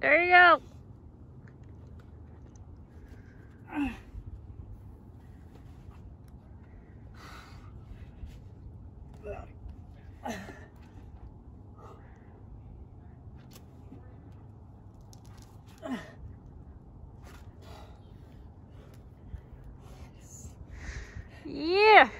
There you go. Yeah.